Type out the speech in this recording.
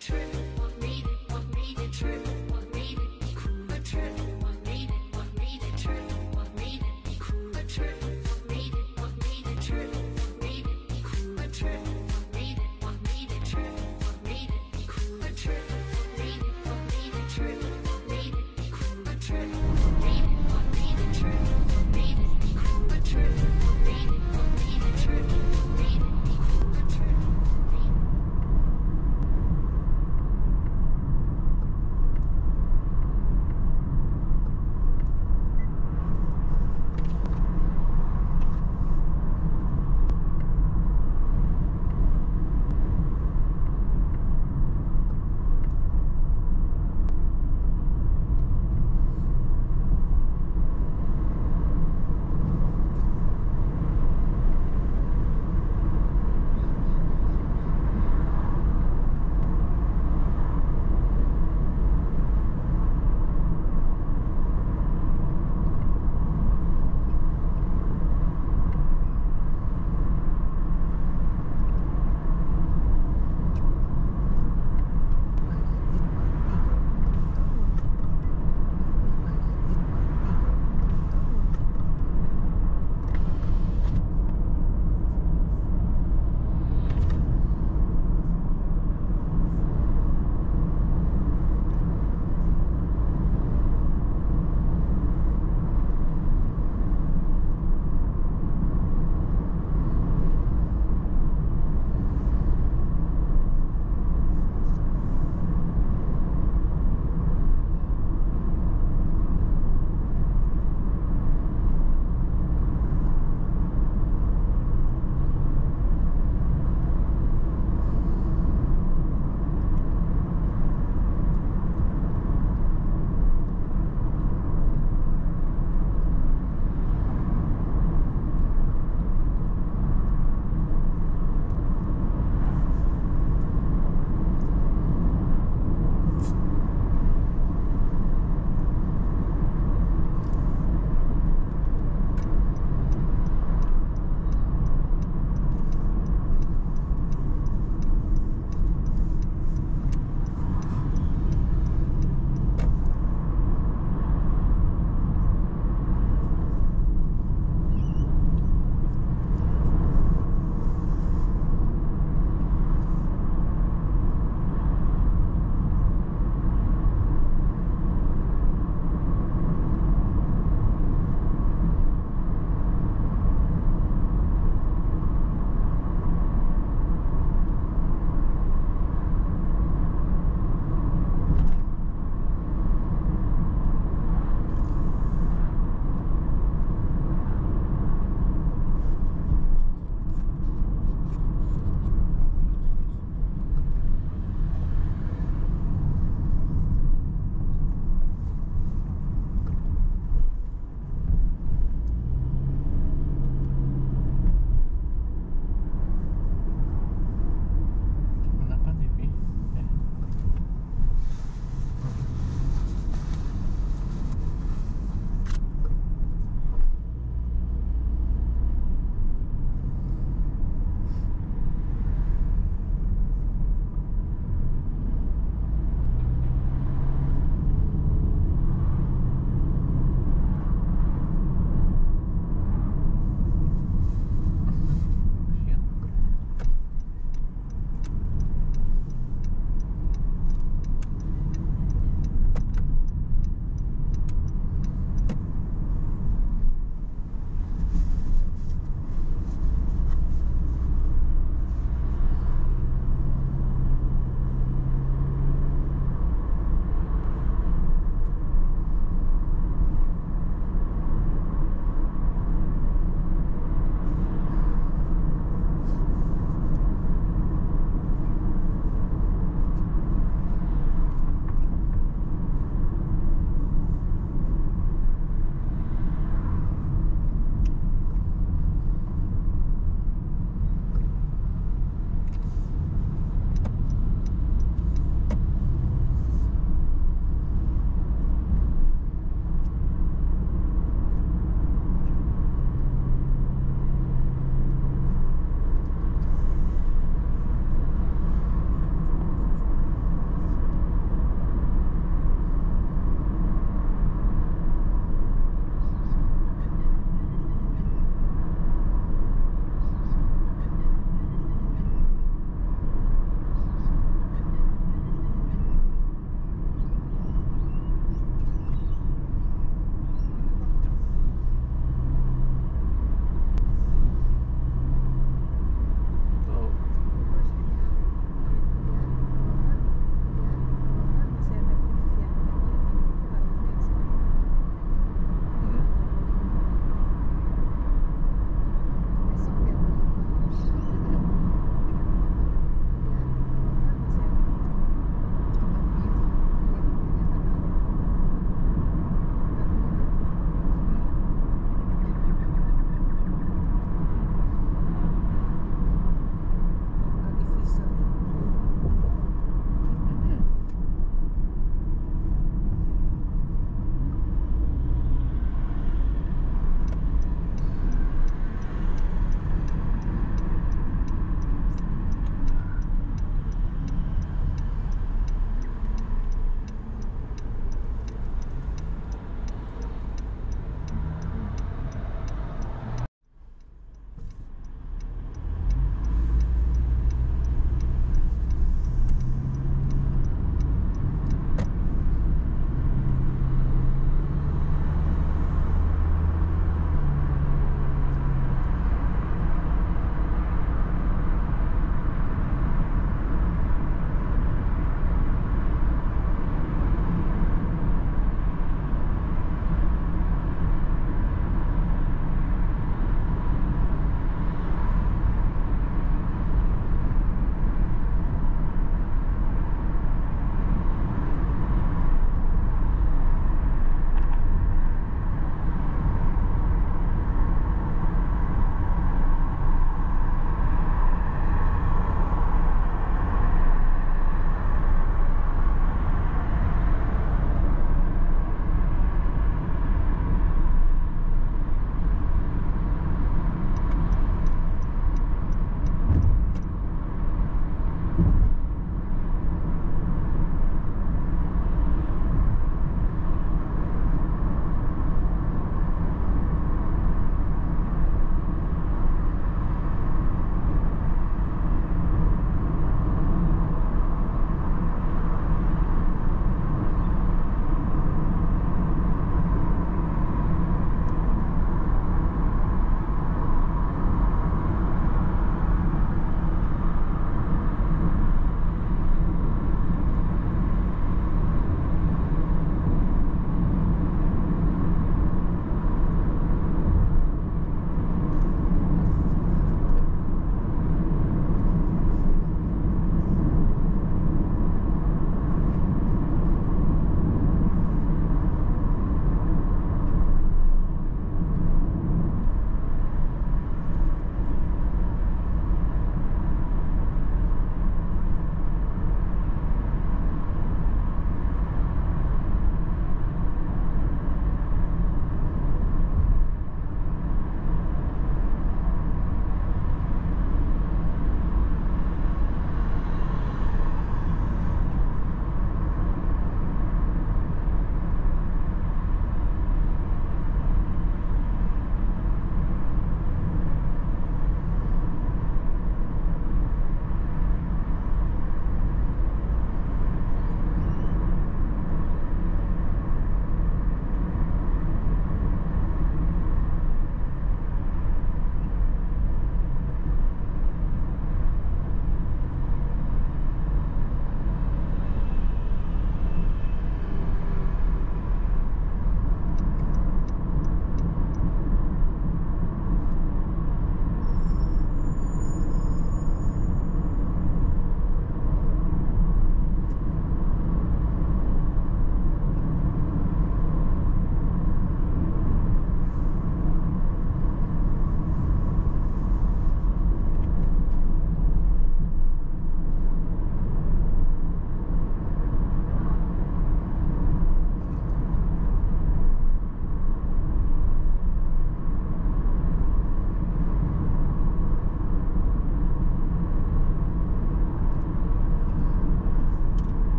Trip,